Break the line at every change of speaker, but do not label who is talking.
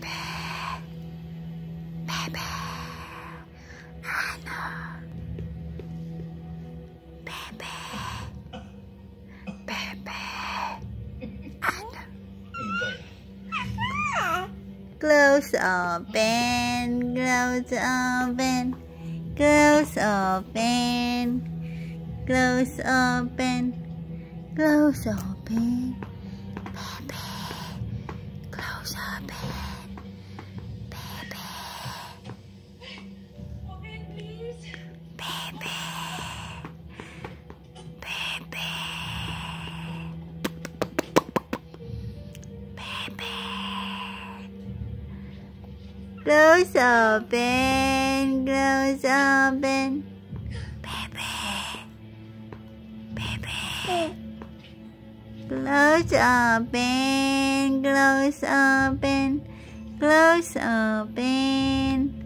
baby, baby, Anna, baby, baby, Anna. Close open, close open, close open, close open, close open, baby, close open, baby. Close open, close open, baby, baby. Close open, close open, close open,